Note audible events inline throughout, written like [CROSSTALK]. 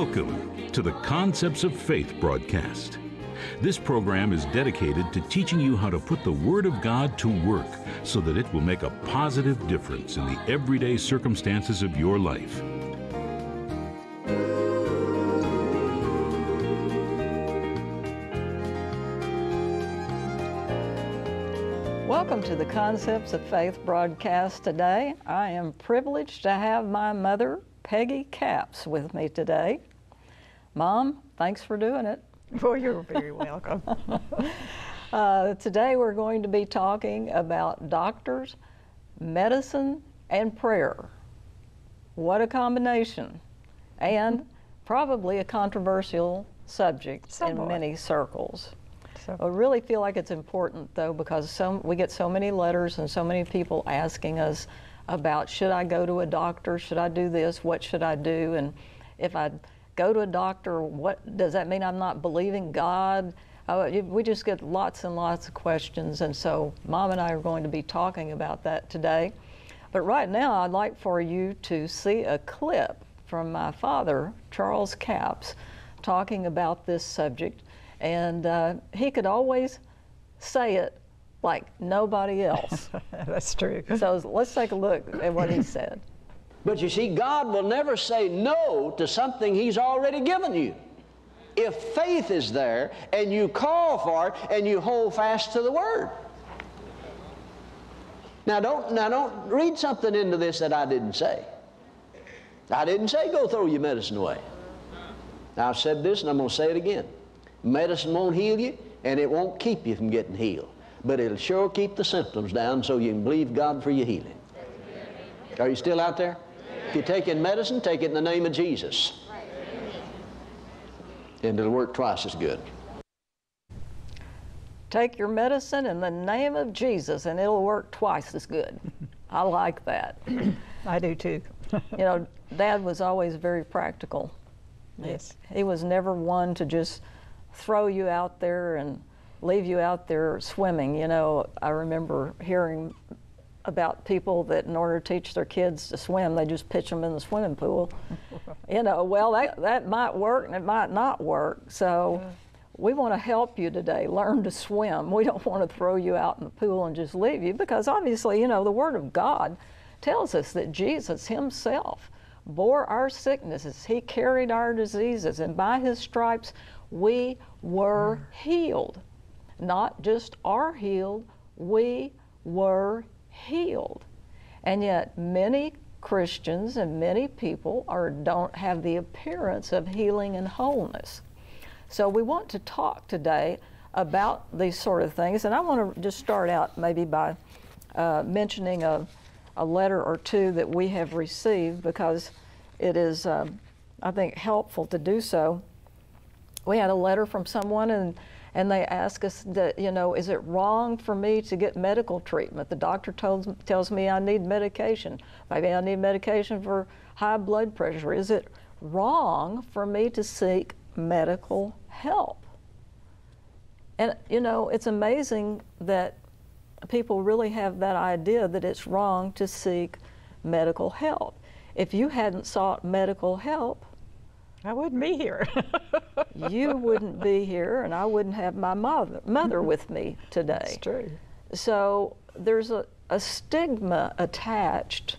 Welcome to the Concepts of Faith broadcast. This program is dedicated to teaching you how to put the Word of God to work so that it will make a positive difference in the everyday circumstances of your life. Welcome to the Concepts of Faith broadcast today. I am privileged to have my mother, Peggy Capps, with me today. Mom, thanks for doing it. [LAUGHS] Well, you're very welcome. [LAUGHS] Uh, today we're going to be talking about doctors, medicine, and prayer. What a combination. And probably a controversial subject Somewhat. in many circles. So- I really feel like it's important though because so, we get so many letters and so many people asking us about should I go to a doctor, should I do this, what should I do, and if I go to a doctor, what does that mean? I'm not believing God. Uh, we just get lots and lots of questions, and so Mom and I are going to be talking about that today. But right now, I'd like for you to see a clip from my father, Charles Capps, talking about this subject. And uh, he could always say it like nobody else. [LAUGHS] That's true. so let's take a look at what he said. But you see, God will never say no to something He's already given you. If faith is there and you call for it and you hold fast to the Word. Now don't, now don't read something into this that I didn't say. I didn't say go throw your medicine away. I've said this and I'm going to say it again. Medicine won't heal you and it won't keep you from getting healed. But it'll sure keep the symptoms down so you can believe God for your healing. Are you still out there? If you're taking medicine, take it in the name of Jesus. And it'll work twice as good. Take your medicine in the name of Jesus, and it'll work twice as good. [LAUGHS] I like that. I do too. [LAUGHS] You know, Dad was always very practical. Yes. He was never one to just throw you out there and leave you out there swimming. You know, I remember hearing about people that in order to teach their kids to swim, they just pitch them in the swimming pool. [LAUGHS] you know, well, that, that might work and it might not work. So we want to help you today learn to swim. We don't want to throw you out in the pool and just leave you because obviously, you know, the Word of God tells us that Jesus Himself bore our sicknesses, He carried our diseases, and by His stripes we were mm. healed. Not just are healed, we were healed. And yet, many Christians and many people are, don't have the appearance of healing and wholeness. So, we want to talk today about these sort of things. And I want to just start out maybe by uh, mentioning a, a letter or two that we have received because it is, um, I think, helpful to do so. We had a letter from someone and and they ask us that, you know, is it wrong for me to get medical treatment? The doctor tells, tells me I need medication. Maybe I need medication for high blood pressure. Is it wrong for me to seek medical help? And, you know, it's amazing that people really have that idea that it's wrong to seek medical help. If you hadn't sought medical help, I wouldn't be here. [LAUGHS] you wouldn't be here and I wouldn't have my mother, mother with me today. That's true. So there's a, a stigma attached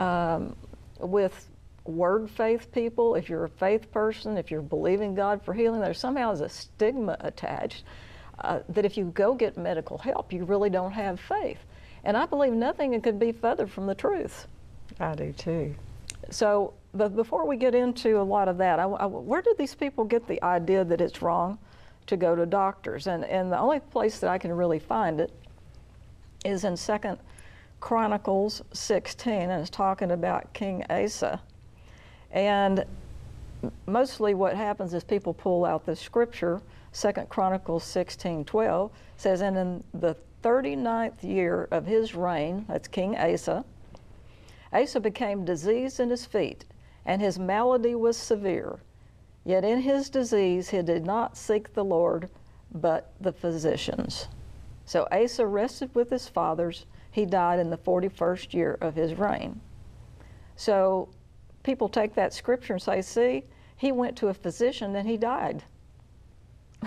um, with word faith people. If you're a faith person, if you're believing God for healing, there somehow is a stigma attached uh, that if you go get medical help, you really don't have faith. And I believe nothing could be further from the truth. I do too. So, but before we get into a lot of that, I, I, where do these people get the idea that it's wrong to go to doctors? And, and the only place that I can really find it is in Second Chronicles 16, and it's talking about King Asa. And mostly what happens is people pull out the scripture, Second Chronicles 16, 12, says, And in the 39th year of his reign, that's King Asa, Asa became diseased in his feet, and his malady was severe. Yet in his disease he did not seek the Lord, but the physicians. So Asa rested with his fathers. He died in the 41st year of his reign. So people take that scripture and say, see, he went to a physician and he died.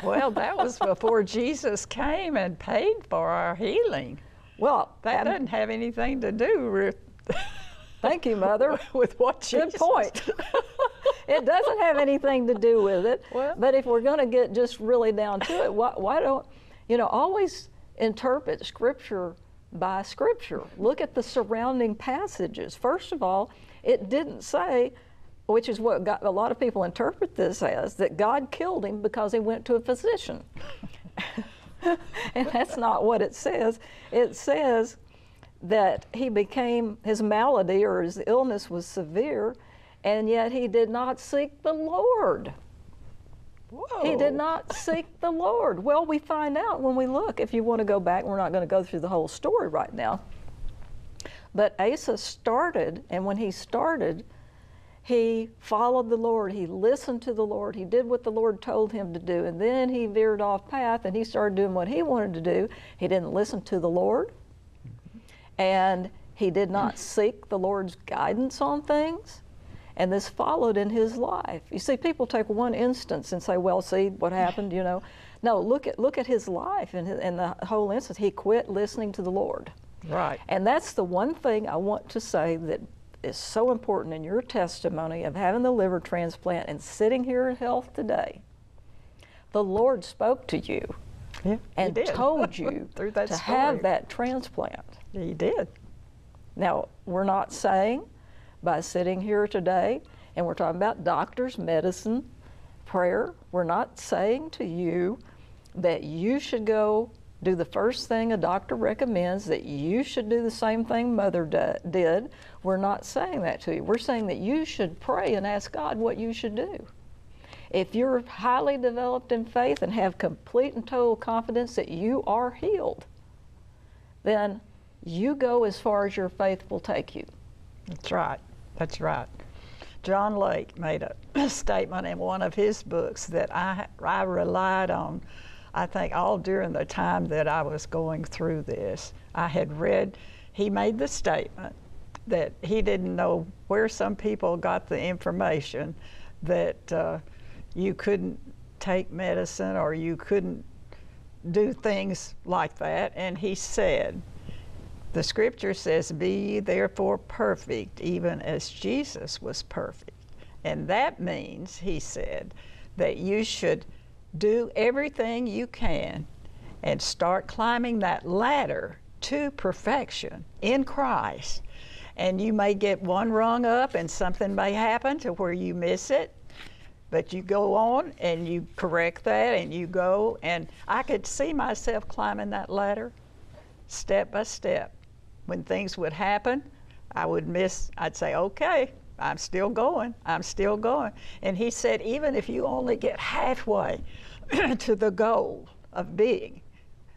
Well, that was before Jesus came and paid for our healing. Well, That um, doesn't have anything to do with. Thank you, Mother. [LAUGHS] with what Good Jesus point. [LAUGHS] [LAUGHS] it doesn't have anything to do with it. Well- but if we're going to get just really down to it, why, why don't, you know, always interpret Scripture by Scripture. Look at the surrounding passages. First of all, it didn't say, which is what God, a lot of people interpret this as, that God killed him because he went to a physician. and that's not what it says. It says that he became, his malady or his illness was severe, and yet he did not seek the Lord. Whoa. He did not seek the Lord. Well, we find out when we look. If you want to go back, we're not going to go through the whole story right now. But Asa started, and when he started, he followed the Lord. He listened to the Lord. He did what the Lord told him to do. And then he veered off path and he started doing what he wanted to do. He didn't listen to the Lord. And he did hmm. not seek the Lord's guidance on things. And this followed in his life. You see, people take one instance and say, well, see what happened, you know. No, look at, look at his life and, his, and the whole instance. He quit listening to the Lord. Right. And that's the one thing I want to say that is so important in your testimony of having the liver transplant and sitting here in health today. The Lord spoke to you Yeah, he and did. told [LAUGHS] you Through that to have that transplant. He did. Now, we're not saying by sitting here today and we're talking about doctors, medicine, prayer, we're not saying to you that you should go do the first thing a doctor recommends, that you should do the same thing mother d- did. We're not saying that to you. We're saying that you should pray and ask God what you should do. If you're highly developed in faith and have complete and total confidence that you are healed, then you go as far as your faith will take you. That's right. That's right. John Lake made a [CLEARS THROAT] statement in one of his books that I, I relied on, I think, all during the time that I was going through this. I had read, he made the statement that he didn't know where some people got the information that uh, you couldn't take medicine or you couldn't do things like that. And he said, the scripture says, Be ye therefore perfect, even as Jesus was perfect. And that means, he said, that you should do everything you can and start climbing that ladder to perfection in Christ. And you may get one rung up and something may happen to where you miss it. But you go on and you correct that and you go. And I could see myself climbing that ladder step by step. When things would happen, I would miss, I'd say, okay, I'm still going, I'm still going. And he said, even if you only get halfway [CLEARS THROAT] to the goal of being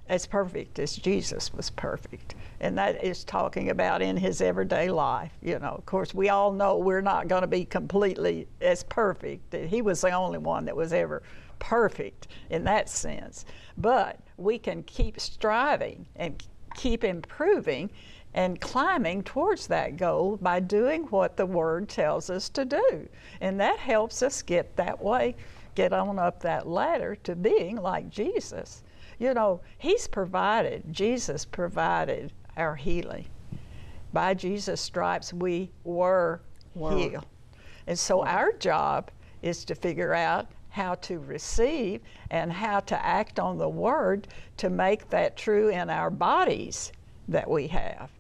as perfect as Jesus was perfect. And that is talking about in his everyday life. You know, of course, we all know we're not going to be completely as perfect. He was the only one that was ever perfect in that sense. But we can keep striving and keep improving and climbing towards that goal by doing what the Word tells us to do. And that helps us get that way, get on up that ladder to being like Jesus. You know, He's provided, Jesus provided our healing. By Jesus' stripes, we were, healed. And so our job is to figure out how to receive and how to act on the Word to make that true in our bodies that we have.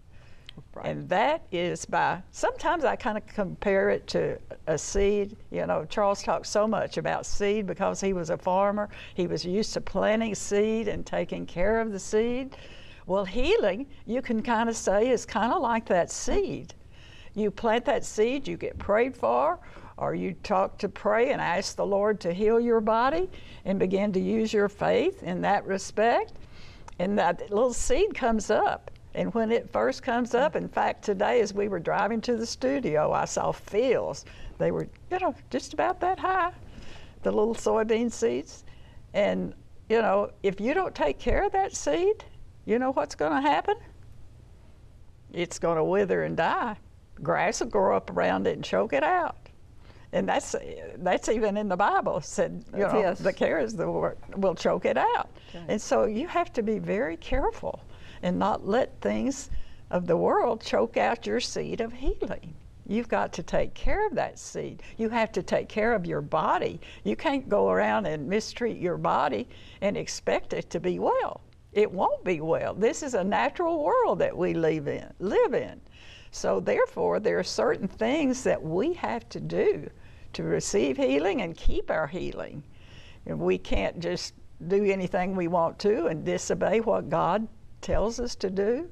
And that is by, sometimes I kind of compare it to a seed. You know, Charles talks so much about seed because he was a farmer. He was used to planting seed and taking care of the seed. Well, healing, you can kind of say, is kind of like that seed. You plant that seed, you get prayed for, or you talk to pray and ask the Lord to heal your body and begin to use your faith in that respect. And that little seed comes up. And when it first comes up, in fact, today as we were driving to the studio, I saw fields. They were, you know, just about that high, the little soybean seeds. And, you know, if you don't take care of that seed, you know what's going to happen? It's going to wither and die. Grass will grow up around it and choke it out. and that's that's even in the Bible said you know Yes. the cares the will choke it out, Okay. and so you have to be very careful and not let things of the world choke out your seed of healing. You've got to take care of that seed. You have to take care of your body. You can't go around and mistreat your body and expect it to be well. It won't be well. This is a natural world that we live in. Live in. So therefore, there are certain things that we have to do to receive healing and keep our healing. And we can't just do anything we want to and disobey what God tells us to do.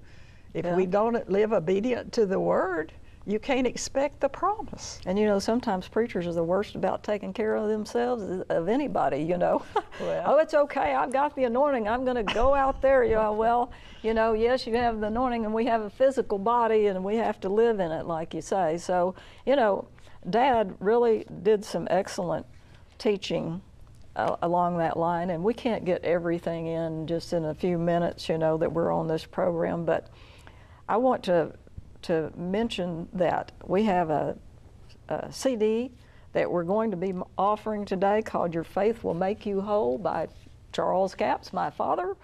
If Yeah. we don't live obedient to the word, you can't expect the promise. And you know, sometimes preachers are the worst about taking care of themselves of anybody, you know. [LAUGHS] Well. oh, it's okay. I've got the anointing. I'm going to go out there. [LAUGHS] You know, well, you know, yes, you have the anointing and we have a physical body and we have to live in it, like you say. So, you know, Dad really did some excellent teaching uh, along that line. And we can't get everything in just in a few minutes, you know, that we're on this program. But I want to to mention that we have a, a CD that we're going to be offering today called Your Faith Will Make You Whole by Charles Capps, my father.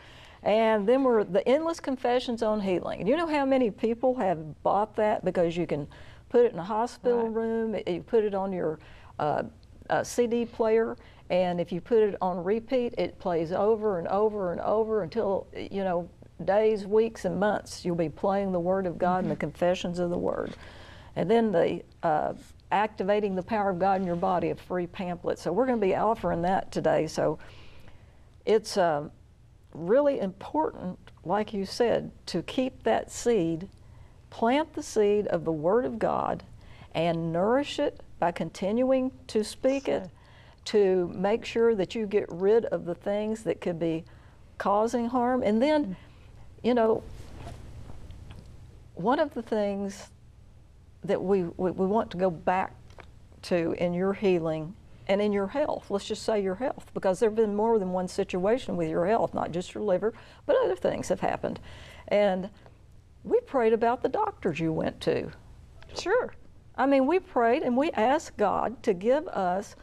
And then we're the Endless Confessions on Healing. And you know how many people have bought that because you can put it in a hospital Right. room, you put it on your uh, uh, CD player, and if you put it on repeat, it plays over and over and over until, you know, days, weeks, and months you'll be playing the Word of God and the confessions of the Word. And then the uh, activating the power of God in your body, a free pamphlet. So we're going to be offering that today. So it's uh, really important, like you said, to keep that seed, plant the seed of the Word of God, and nourish it by continuing to speak it, to make sure that you get rid of the things that could be causing harm. And then, you know, one of the things that we, we, we want to go back to in your healing and in your health, let's just say your health, because there have been more than one situation with your health, not just your liver, but other things have happened. And we prayed about the doctors you went to. Sure. I mean, we prayed and we asked God to give us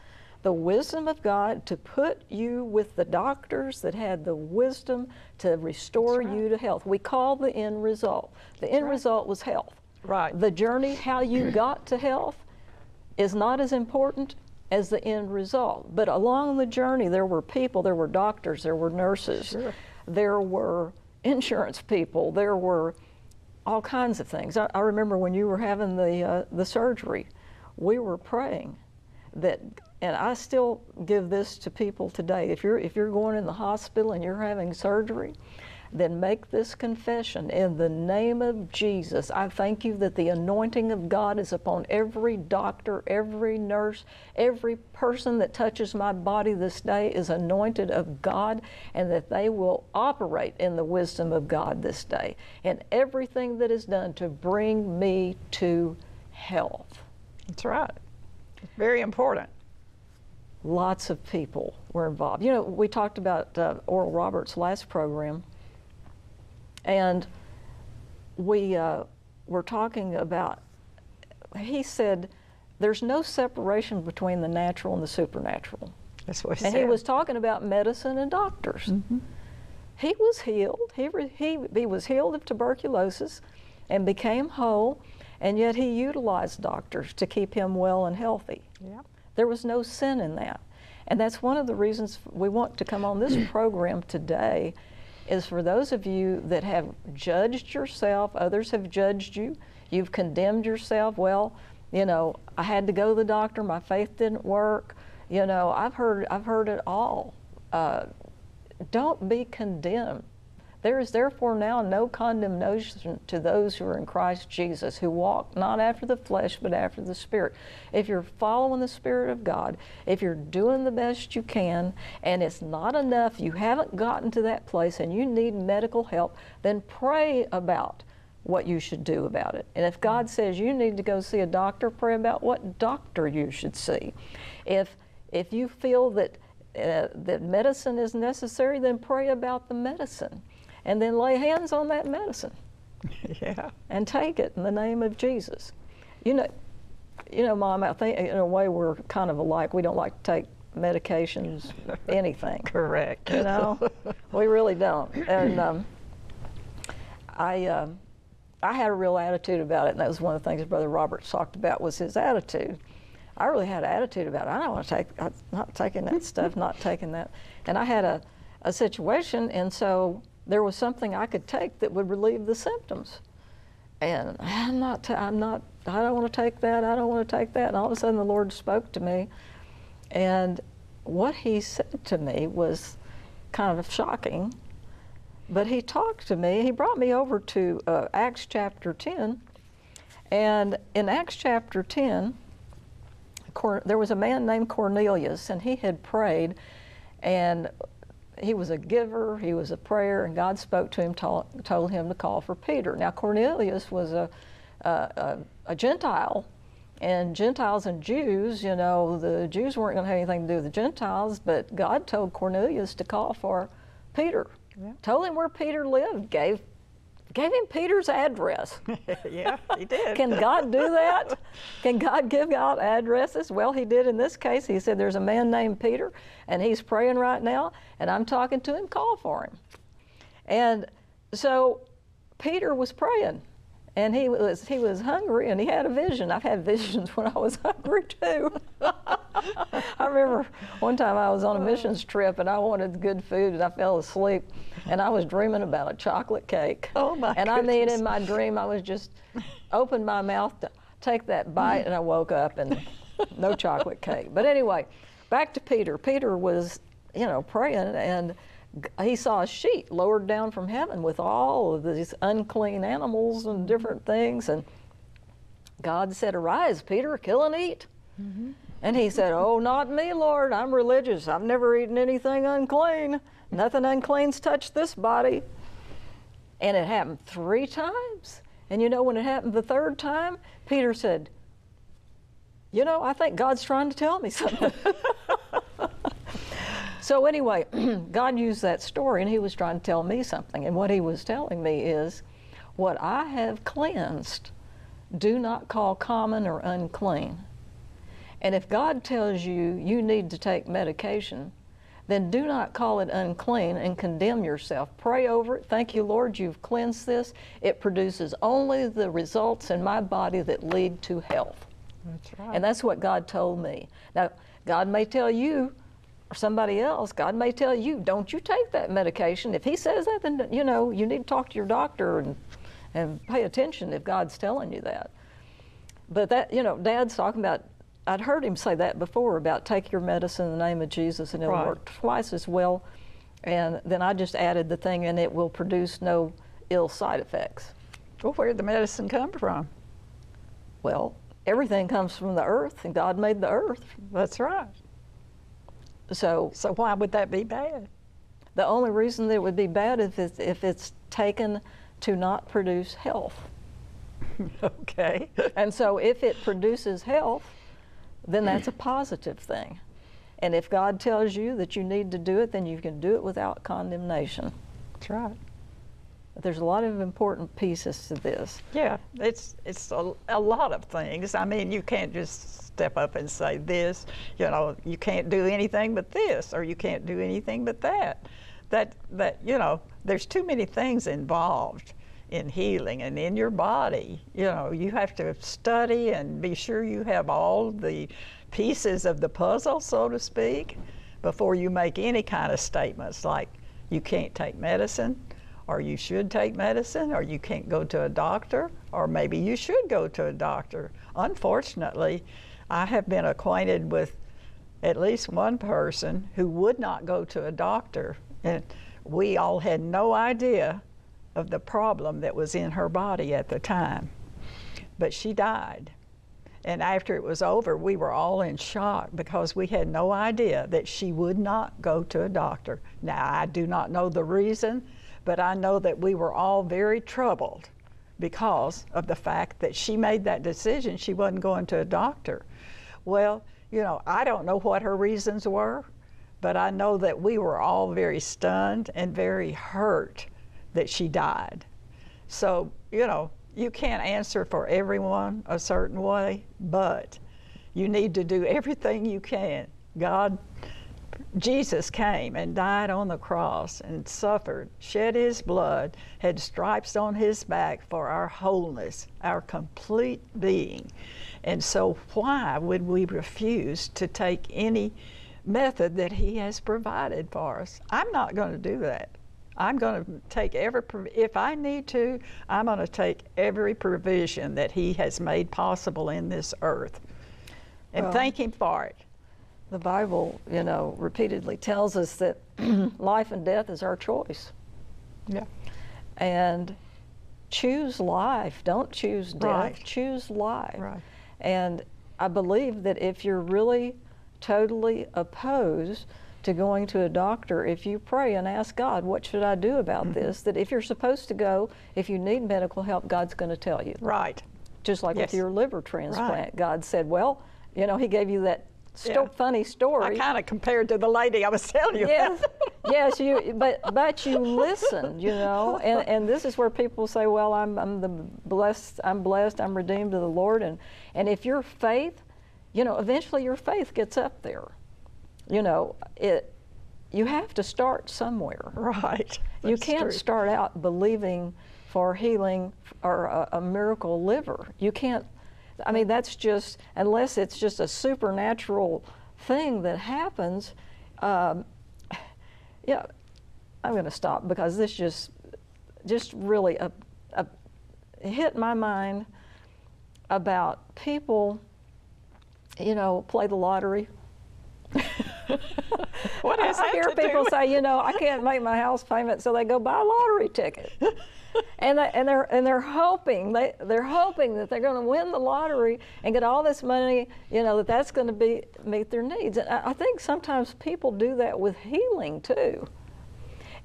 the wisdom of God to put you with the doctors that had the wisdom to restore right. you to health. We call the end result. The end right. result was health. Right. The journey, how you got to health, is not as important as the end result. But along the journey, there were people, there were doctors, there were nurses, Sure. there were insurance people, there were all kinds of things. I, I remember when you were having the uh, the surgery, we were praying that, and I still give this to people today. If you're if you're going in the hospital and you're having surgery, then make this confession in the name of Jesus. I thank you that the anointing of God is upon every doctor, every nurse, every person that touches my body this day is anointed of God, and that they will operate in the wisdom of God this day. And everything that is done to bring me to health. That's right. Very important. Lots of people were involved. You know, we talked about uh, Oral Roberts' last program, and we uh, were talking about, he said, there's no separation between the natural and the supernatural. That's what he And said. And he was talking about medicine and doctors. He was healed. He, re, he, he was healed of tuberculosis and became whole, and yet he utilized doctors to keep him well and healthy. Yeah. There was no sin in that. And that's one of the reasons we want to come on this [CLEARS THROAT] program today is for those of you that have judged yourself, others have judged you, you've condemned yourself, well, you know, I had to go to the doctor, my faith didn't work. You know, I've heard I've heard it all. Uh, don't be condemned. There is therefore now no condemnation to those who are in Christ Jesus, who walk not after the flesh, but after the Spirit. If you're following the Spirit of God, if you're doing the best you can, and it's not enough, you haven't gotten to that place and you need medical help, then pray about what you should do about it. And if God says you need to go see a doctor, pray about what doctor you should see. If if you feel that uh, that medicine is necessary, then pray about the medicine, and then lay hands on that medicine [LAUGHS] yeah. and take it in the name of Jesus. You know, you know, Mom, I think in a way we're kind of alike. We don't like to take medications, [LAUGHS] anything. Correct. You know, [LAUGHS] we really don't. And um, I, um, I had a real attitude about it, and that was one of the things Brother Roberts talked about was his attitude. I really had an attitude about it. I don't want to take, I'm not taking that stuff, not taking that. And I had a, a situation, and so there was something I could take that would relieve the symptoms. And I'm not, I'm not, I don't want to take that, I don't want to take that. And all of a sudden the Lord spoke to me. And what he said to me was kind of shocking. But he talked to me, he brought me over to uh, Acts chapter 10. And in Acts chapter 10, Cor- there was a man named Cornelius, and he had prayed, and he was a giver, he was a prayer, and God spoke to him, told, told him to call for Peter. Now, Cornelius was a, a, a, a Gentile, and Gentiles and Jews, you know, the Jews weren't going to have anything to do with the Gentiles, but God told Cornelius to call for Peter. Yeah. Told him where Peter lived, gave gave him Peter's address. [LAUGHS] yeah, he did. Can God do that? Can God give out addresses? Well, He did in this case. He said, There's a man named Peter, and he's praying right now, and I'm talking to him, call for him. And so Peter was praying, and he was, he was hungry, and he had a vision. I've had visions [LAUGHS] when I was hungry too. [LAUGHS] I remember one time I was on a oh. missions trip, and I wanted good food, and I fell asleep, and I was dreaming about a chocolate cake. Oh, my And I mean, in my dream, I was just opened my mouth to take that bite, and I woke up and [LAUGHS] no chocolate cake. But anyway, back to Peter. Peter was, you know, praying, and he saw a sheet lowered down from heaven with all of these unclean animals and mm-hmm. different things, and God said, "Arise, Peter, kill and eat." Mm-hmm. And he said, Oh, not me, Lord. I'm religious. I've never eaten anything unclean. Nothing unclean's touched this body. And it happened three times. And you know, when it happened the third time, Peter said, You know, I think God's trying to tell me something. [LAUGHS] [LAUGHS] so, anyway, [CLEARS THROAT] God used that story and he was trying to tell me something. And what he was telling me is, What I have cleansed, do not call common or unclean. And if God tells you you need to take medication, then do not call it unclean and condemn yourself. Pray over it. Thank you, Lord, you've cleansed this. It produces only the results in my body that lead to health. That's right. And that's what God told me. Now, God may tell you, or somebody else, God may tell you, don't you take that medication. If He says that, then, you know, you need to talk to your doctor and, and pay attention if God's telling you that. But that, you know, Dad's talking about, I'd heard him say that before about take your medicine in the name of Jesus and it'll Right. work twice as well. And then I just added the thing, and it will produce no ill side effects. well, where'd the medicine come from? Well, everything comes from the earth, and God made the earth. That's right. So So why would that be bad? the only reason that it would be bad if, if it's taken to not produce health. [LAUGHS] okay. And so if it produces health, then that's a positive thing. And if God tells you that you need to do it, then you can do it without condemnation. That's right. There's a lot of important pieces to this. Yeah, it's it's a, a lot of things. I mean, you can't just step up and say this. You know, you can't do anything but this, or you can't do anything but that. That that you know, there's too many things involved in healing and in your body. You know, you have to study and be sure you have all the pieces of the puzzle, so to speak, before you make any kind of statements like you can't take medicine or you should take medicine, or you can't go to a doctor, or maybe you should go to a doctor. Unfortunately, I have been acquainted with at least one person who would not go to a doctor, and we all had no idea of the problem that was in her body at the time. But she died. And after it was over, we were all in shock because we had no idea that she would not go to a doctor. Now, I do not know the reason, but I know that we were all very troubled because of the fact that she made that decision she wasn't going to a doctor. Well, you know, I don't know what her reasons were, but I know that we were all very stunned and very hurt that she died. So, you know, you can't answer for everyone a certain way, but You need to do everything you can. God, Jesus came and died on the cross and suffered, shed his blood, had stripes on his back for our wholeness, our complete being. And so, why would we refuse to take any method that he has provided for us? I'm not going to do that. I'm going to take every, if I need to, I'm going to take every provision that He has made possible in this earth and well, thank Him for it. The Bible, you know, repeatedly tells us that [CLEARS THROAT] life and death is our choice. Yeah. And choose life. Don't choose death. Right. Choose life. Right. And I believe that if you're really totally opposed to going to a doctor, if you pray and ask God, what should I do about mm-hmm. this? That if you're supposed to go, if you need medical help, God's going to tell you. Right. Just like yes. with your liver transplant, right. God said, well, you know, He gave you that sto- yeah. funny story. I kind of compared to the lady I was telling you. Yes, [LAUGHS] yes, you. But but you listened, you [LAUGHS] know, and and this is where people say, well, I'm I'm the blessed, I'm blessed, I'm redeemed to the Lord, and and if your faith, you know, eventually your faith gets up there you know, it, you have to start somewhere. Right. That's you can't true. start out believing for healing or a, a, miracle liver. You can't, I mean, that's just, unless it's just a supernatural thing that happens. Um, [SIGHS] yeah, I'm going to stop because this just, just really a, a, hit my mind about people, you know, play the lottery. [LAUGHS] what is I hear people say, you know, I can't make my house payment, so they go buy a lottery ticket. [LAUGHS] and they, and they're and they're hoping they they're hoping that they're going to win the lottery and get all this money, you know, that that's going to be meet their needs. And I, I think sometimes people do that with healing too.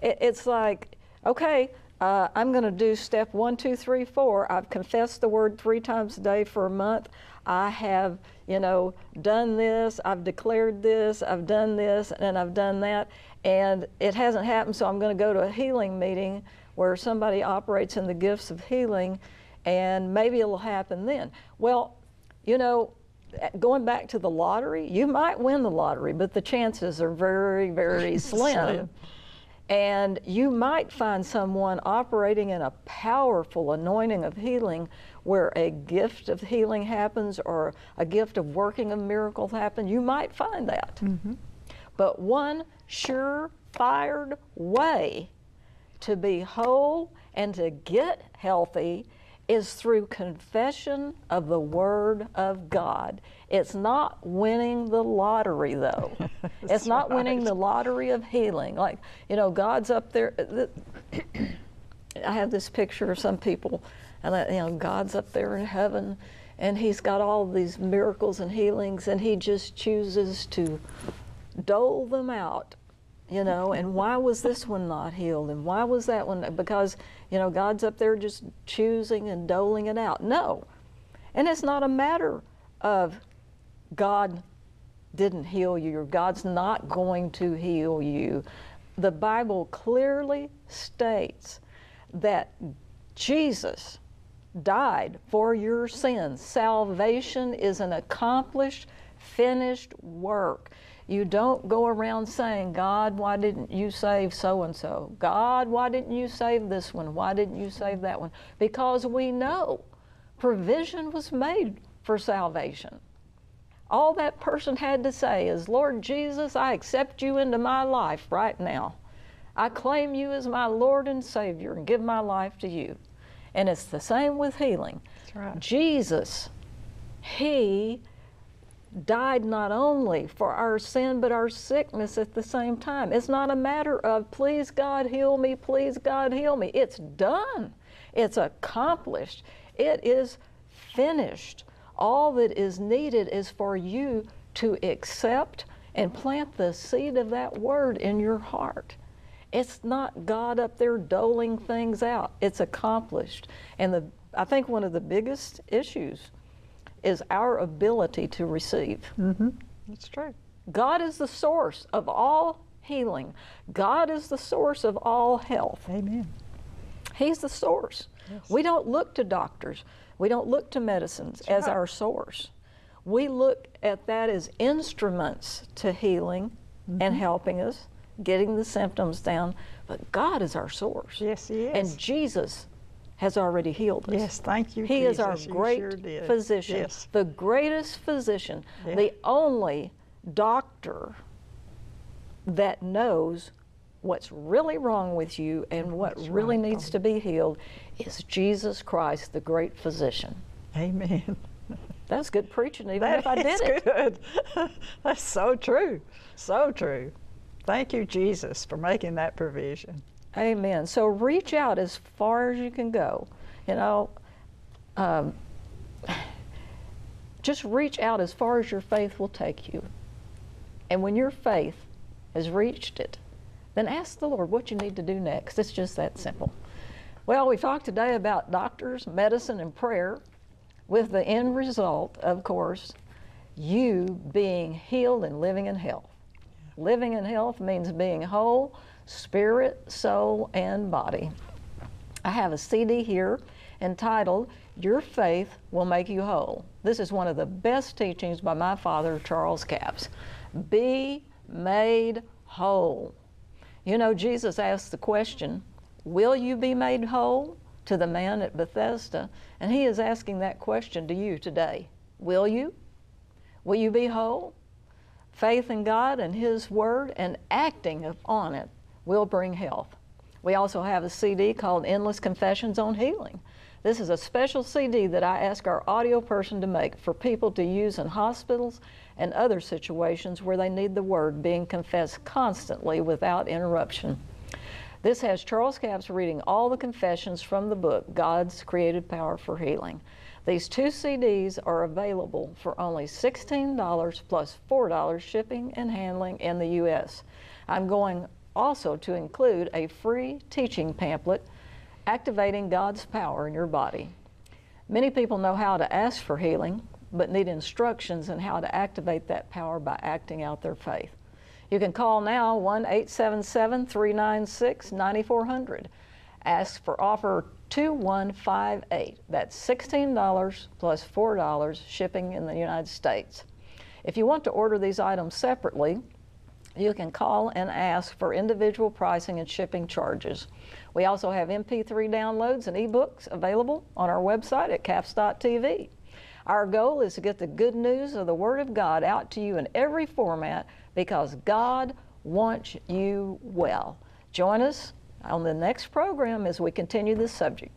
It, it's like, okay, uh, I'm going to do step one, two, three, four. I've confessed the word three times a day for a month. I have, you know, done this, I've declared this, I've done this, and I've done that, and it hasn't happened, so I'm going to go to a healing meeting where somebody operates in the gifts of healing, and maybe it'll happen then. Well, you know, going back to the lottery, you might win the lottery, but the chances are very, very [LAUGHS] slim. And you might find someone operating in a powerful anointing of healing where a gift of healing happens or a gift of working of miracles happen. You might find that. Mm-hmm. But one sure-fired way to be whole and to get healthy is through confession of the Word of God. It's not winning the lottery, though. [LAUGHS] it's not right. winning the lottery of healing. Like, you know, God's up there. [CLEARS THROAT] I have this picture of some people, and I, you know, God's up there in heaven, and He's got all these miracles and healings, and He just chooses to dole them out you know, and why was this one not healed? And why was that one? Because, you know, God's up there just choosing and doling it out. No. And it's not a matter of God didn't heal you or God's not going to heal you. The Bible clearly states that Jesus died for your sins. Salvation is an accomplished, finished work. You don't go around saying, God, why didn't you save so and so? God, why didn't you save this one? Why didn't you save that one? Because we know provision was made for salvation. All that person had to say is, Lord Jesus, I accept you into my life right now. I claim you as my Lord and Savior and give my life to you. And it's the same with healing. Right. Jesus, He died not only for our sin but our sickness at the same time. It's not a matter of please God heal me, please God heal me. It's done. It's accomplished. It is finished. All that is needed is for you to accept and plant the seed of that word in your heart. It's not God up there doling things out. It's accomplished. And the I think one of the biggest issues is our ability to receive. Mm-hmm. That's true. God is the source of all healing. God is the source of all health. Amen. He's the source. Yes. We don't look to doctors. We don't look to medicines That's as right. our source. We look at that as instruments to healing Mm-hmm. and helping us, getting the symptoms down. But God is our source. Yes, He is. And Jesus has already healed us. Yes, thank you, He is our You great sure physician, Yes. the greatest physician, Yeah. the only doctor that knows what's really wrong with you and what really right, needs to be healed is Jesus Christ, the great physician. Amen. That's good preaching, even That if I did it. good. [LAUGHS] That's so true. So true. Thank you, Jesus, for making that provision. Amen. So reach out as far as you can go. You know, um, [SIGHS] just reach out as far as your faith will take you. And when your faith has reached it, then ask the Lord what you need to do next. It's just that simple. Well, we talked today about doctors, medicine, and prayer, with the end result, of course, you being healed and living in health. Living in health means being whole, spirit, soul, and body. I have a CD here entitled Your Faith Will Make You Whole. This is one of the best teachings by my father, Charles Capps. Be made whole. You know, Jesus asked the question, Will you be made whole? to the man at Bethesda, and he is asking that question to you today. Will you? Will you be whole? Faith in God and His Word and acting upon it will bring health. We also have a CD called Endless Confessions on Healing. This is a special CD that I ask our audio person to make for people to use in hospitals and other situations where they need the Word being confessed constantly without interruption. This has Charles Capps reading all the confessions from the book, God's Creative Power for Healing. These two CDs are available for only $16 plus $4 shipping and handling in the U.S. I'm going also to include a free teaching pamphlet, Activating God's Power in Your Body. Many people know how to ask for healing, but need instructions on how to activate that power by acting out their faith. You can call now 1 877 396 9400. Ask for offer 2158. That's $16 plus $4 shipping in the United States. If you want to order these items separately, you can call and ask for individual pricing and shipping charges. We also have MP3 downloads and ebooks available on our website at capps.tv. Our goal is to get the good news of the Word of God out to you in every format because God wants you well. Join us on the next program as we continue this subject.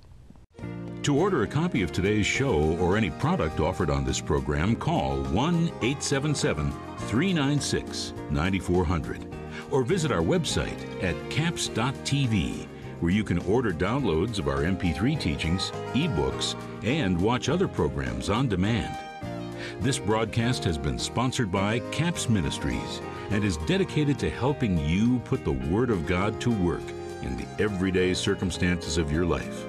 To order a copy of today's show or any product offered on this program, call 1 877 396 9400 or visit our website at capps.tv where you can order downloads of our MP3 teachings, ebooks, and watch other programs on demand. This broadcast has been sponsored by Capps Ministries and is dedicated to helping you put the Word of God to work in the everyday circumstances of your life.